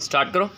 Start करो।